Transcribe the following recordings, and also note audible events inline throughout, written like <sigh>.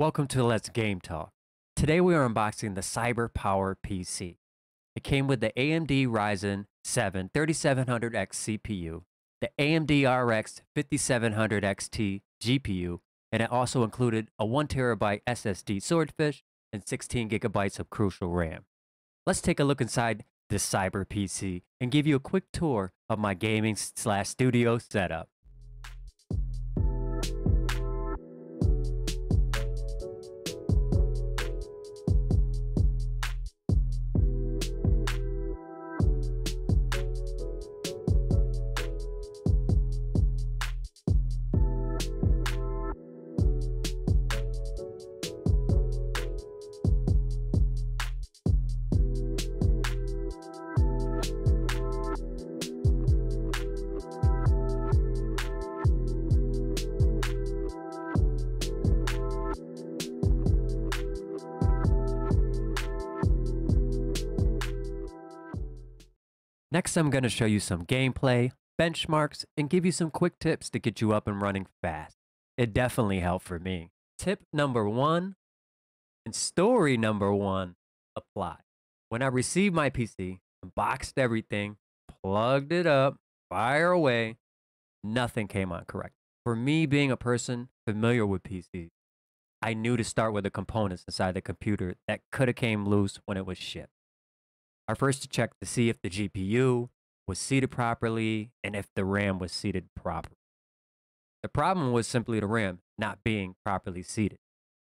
Welcome to Let's Game Talk. Today we are unboxing the Cyber Power PC. It came with the AMD Ryzen 7 3700X CPU, the AMD RX 5700 XT GPU, and it also included a 1TB SSD Swordfish and 16 gigabytes of Crucial RAM. Let's take a look inside this Cyber PC and give you a quick tour of my gaming slash studio setup. Next, I'm going to show you some gameplay, benchmarks, and give you some quick tips to get you up and running fast. It definitely helped for me. Tip number one and story number one apply. When I received my PC, unboxed everything, plugged it up, fire away, nothing came on correct. For me, being a person familiar with PCs, I knew to start with the components inside the computer that could have came loose when it was shipped are first to check to see if the GPU was seated properly and if the RAM was seated properly. The problem was simply the RAM not being properly seated,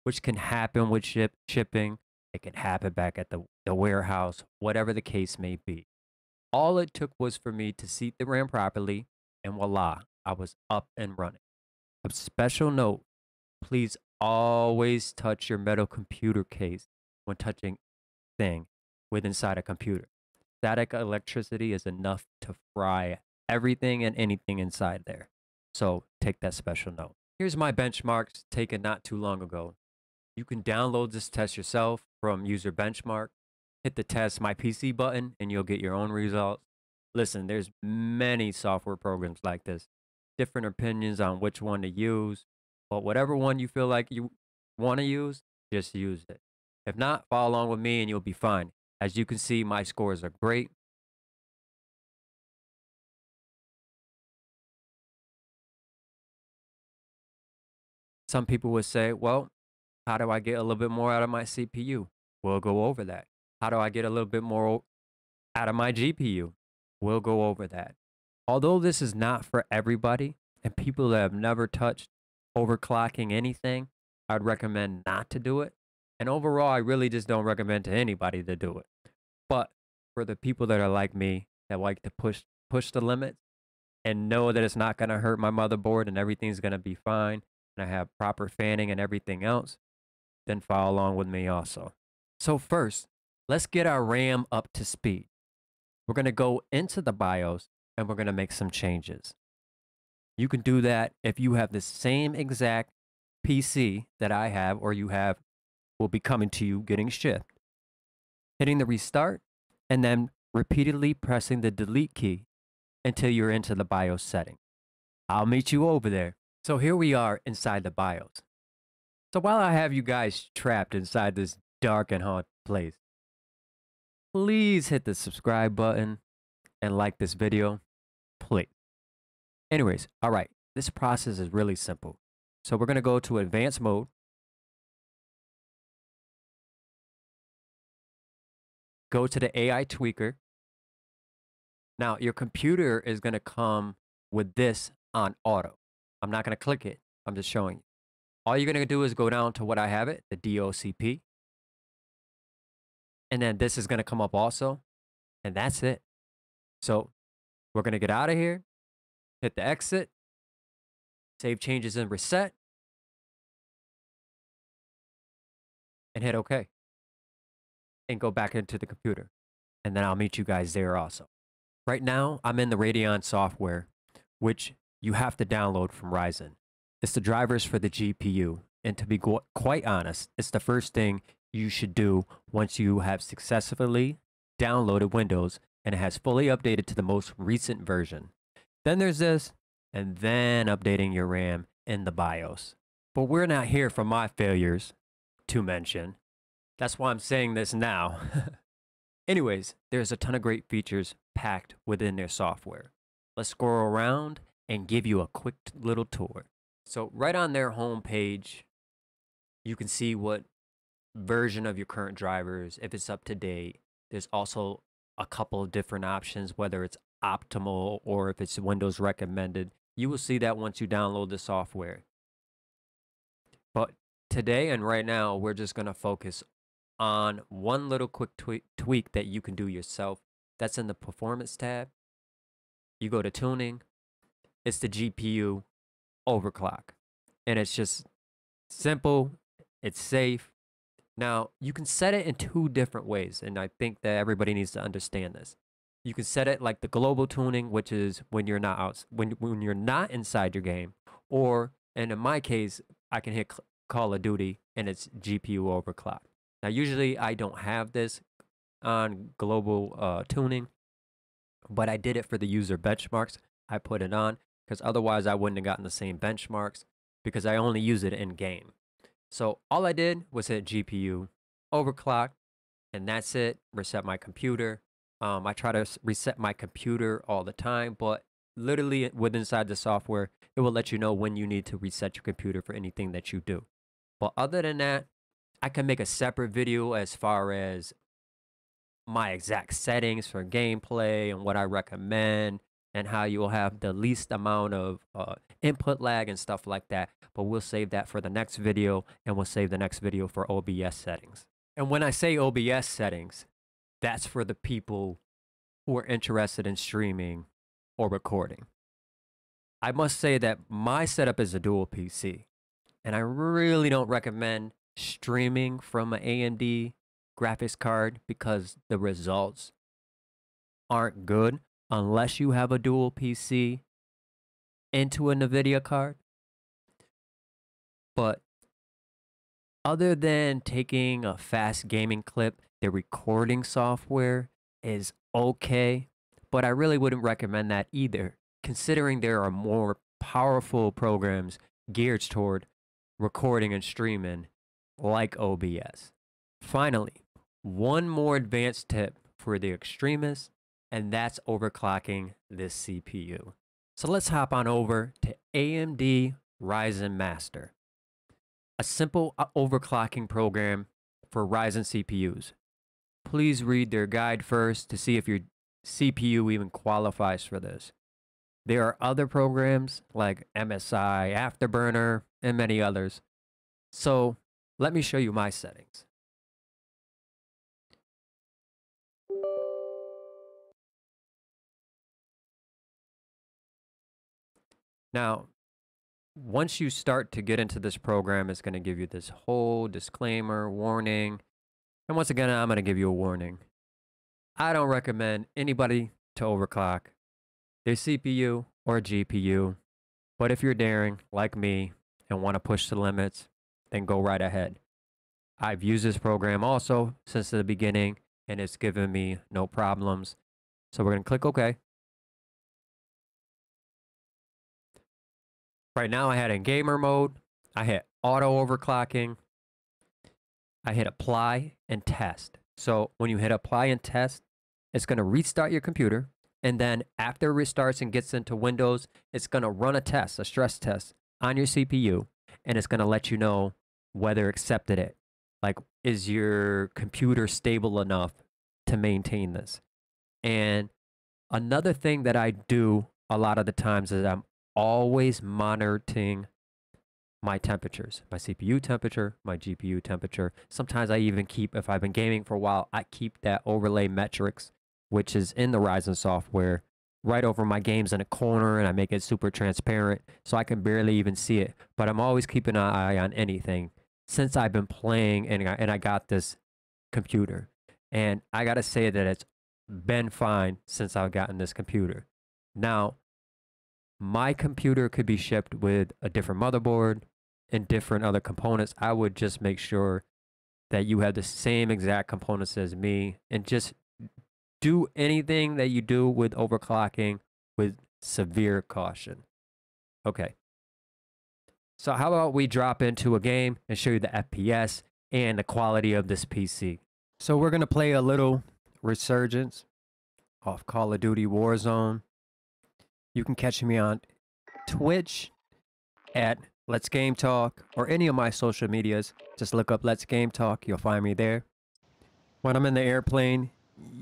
which can happen with ship shipping. It can happen back at the, the warehouse, whatever the case may be. All it took was for me to seat the RAM properly, and voila, I was up and running. A special note please always touch your metal computer case when touching thing with inside a computer. Static electricity is enough to fry everything and anything inside there. So take that special note. Here's my benchmarks taken not too long ago. You can download this test yourself from user benchmark. Hit the test my PC button and you'll get your own results. Listen, there's many software programs like this. Different opinions on which one to use, but whatever one you feel like you want to use, just use it. If not, follow along with me and you'll be fine. As you can see, my scores are great. Some people would say, well, how do I get a little bit more out of my CPU? We'll go over that. How do I get a little bit more out of my GPU? We'll go over that. Although this is not for everybody and people that have never touched overclocking anything, I'd recommend not to do it. And overall, I really just don't recommend to anybody to do it. But for the people that are like me, that like to push push the limits and know that it's not going to hurt my motherboard and everything's going to be fine, and I have proper fanning and everything else, then follow along with me also. So first, let's get our RAM up to speed. We're going to go into the BIOS and we're going to make some changes. You can do that if you have the same exact PC that I have or you have will be coming to you getting shipped. Hitting the restart and then repeatedly pressing the delete key until you're into the BIOS setting. I'll meet you over there. So here we are inside the BIOS. So while I have you guys trapped inside this dark and haunted place, please hit the subscribe button and like this video, please. Anyways, all right, this process is really simple. So we're to go to advanced mode go to the AI tweaker. Now, your computer is going to come with this on auto. I'm not going to click it. I'm just showing you. All you're going to do is go down to what I have it, the DOCP. And then this is going to come up also. And that's it. So we're going to get out of here, hit the exit, save changes and reset, and hit OK and go back into the computer. And then I'll meet you guys there also. Right now, I'm in the Radeon software, which you have to download from Ryzen. It's the drivers for the GPU. And to be quite honest, it's the first thing you should do once you have successfully downloaded Windows and it has fully updated to the most recent version. Then there's this, and then updating your RAM in the BIOS. But we're not here for my failures. to mention. That's why I'm saying this now. <laughs> Anyways, there's a ton of great features packed within their software. Let's scroll around and give you a quick little tour. So, right on their homepage, you can see what version of your current drivers, if it's up to date. There's also a couple of different options, whether it's optimal or if it's Windows recommended. You will see that once you download the software. But today and right now, we're just going to focus on one little quick tweak, tweak that you can do yourself. That's in the Performance tab. You go to Tuning. It's the GPU overclock. And it's just simple, it's safe. Now, you can set it in two different ways, and I think that everybody needs to understand this. You can set it like the global tuning, which is when you're not out, when when you're not inside your game, or and in my case, I can hit Call of Duty and it's GPU overclock. Now, usually I don't have this on global uh, tuning, but I did it for the user benchmarks. I put it on because otherwise I wouldn't have gotten the same benchmarks because I only use it in game. So all I did was hit GPU overclock, and that's it. Reset my computer. Um, I try to reset my computer all the time, but literally within inside the software, it will let you know when you need to reset your computer for anything that you do. But other than that, I can make a separate video as far as my exact settings for gameplay and what I recommend and how you will have the least amount of uh, input lag and stuff like that. But we'll save that for the next video and we'll save the next video for OBS settings. And when I say OBS settings, that's for the people who are interested in streaming or recording. I must say that my setup is a dual PC, and I really don't recommend streaming from an AMD graphics card because the results aren't good unless you have a dual PC into a NVIDIA card. But other than taking a fast gaming clip, the recording software is okay, but I really wouldn't recommend that either, considering there are more powerful programs geared toward recording and streaming like OBS. Finally, one more advanced tip for the extremists, and that's overclocking this CPU. So let's hop on over to AMD Ryzen Master, a simple uh, overclocking program for Ryzen CPUs. Please read their guide first to see if your CPU even qualifies for this. There are other programs like MSI, Afterburner, and many others. So let me show you my settings. Now, once you start to get into this program, it's going to give you this whole disclaimer, warning. And once again, I'm going to give you a warning. I don't recommend anybody to overclock their CPU or GPU. But if you're daring, like me, and want to push the limits, then go right ahead. I've used this program also since the beginning and it's given me no problems. So we're going to click OK. Right now I had in gamer mode. I hit auto overclocking. I hit apply and test. So when you hit apply and test, it's going to restart your computer. And then after it restarts and gets into Windows, it's going to run a test, a stress test on your CPU. And it's going to let you know whether accepted it. Like, is your computer stable enough to maintain this? And another thing that I do a lot of the times is I'm always monitoring my temperatures, my CPU temperature, my GPU temperature. Sometimes I even keep, if I've been gaming for a while, I keep that overlay metrics, which is in the Ryzen software, right over my games in a corner and I make it super transparent so I can barely even see it. But I'm always keeping an eye on anything since I've been playing and I, and I got this computer. And I got to say that it's been fine since I've gotten this computer. Now, my computer could be shipped with a different motherboard and different other components. I would just make sure that you have the same exact components as me and just do anything that you do with overclocking with severe caution. Okay. So how about we drop into a game and show you the FPS and the quality of this PC. So we're going to play a little Resurgence off Call of Duty Warzone. You can catch me on Twitch at Let's Game Talk or any of my social medias. Just look up Let's Game Talk, you'll find me there. When I'm in the airplane,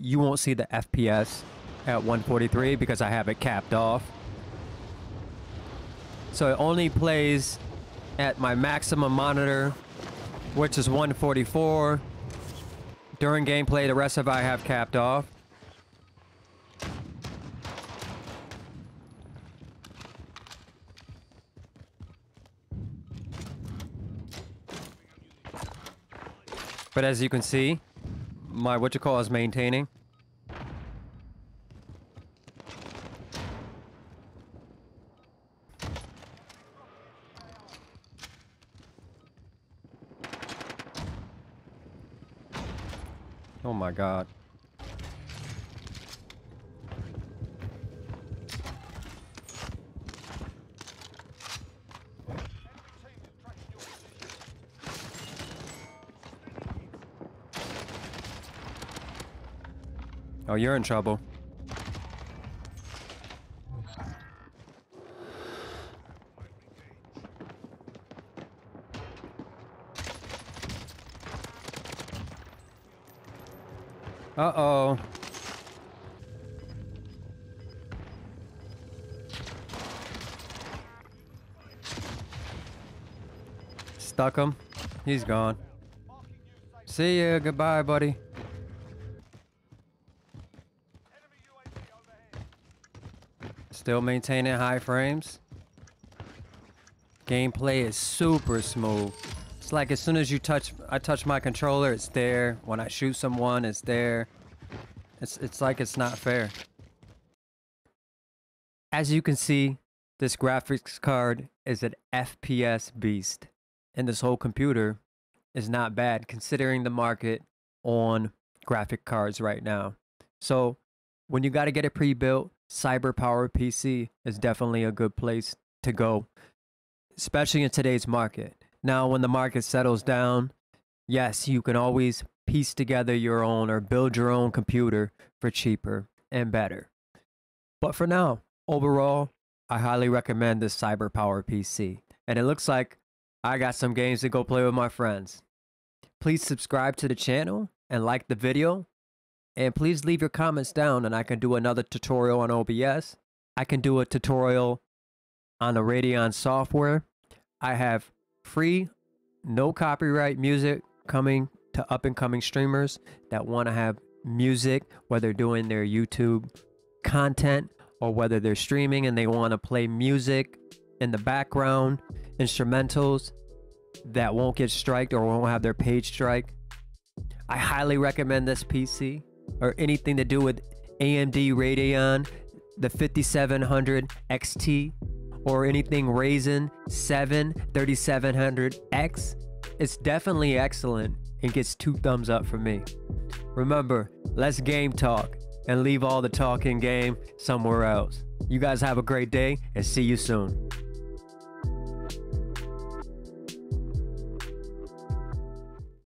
you won't see the FPS at 143 because I have it capped off. So it only plays at my maximum monitor, which is 144. During gameplay, the rest of I have capped off. But as you can see, my what you call is maintaining. Oh my god. Oh, you're in trouble. Uh-oh. Stuck him. He's gone. See ya. Goodbye, buddy. Still maintaining high frames. Gameplay is super smooth. It's like as soon as you touch, I touch my controller, it's there. When I shoot someone, it's there. It's, it's like it's not fair. As you can see, this graphics card is an FPS beast. And this whole computer is not bad considering the market on graphic cards right now. So when you got to get it pre-built, CyberPower PC is definitely a good place to go, especially in today's market. Now, when the market settles down, yes, you can always piece together your own or build your own computer for cheaper and better. But for now, overall, I highly recommend this CyberPower PC. And it looks like I got some games to go play with my friends. Please subscribe to the channel and like the video. And please leave your comments down and I can do another tutorial on OBS. I can do a tutorial on the Radeon software. I have free, no copyright music coming to up and coming streamers that want to have music, whether doing their YouTube content or whether they're streaming and they want to play music in the background, instrumentals that won't get striked or won't have their page strike. I highly recommend this PC or anything to do with AMD Radeon, the 5700 XT or anything Ryzen 7 3700X, it's definitely excellent and gets two thumbs up from me. Remember, let's game talk and leave all the talking game somewhere else. You guys have a great day and see you soon.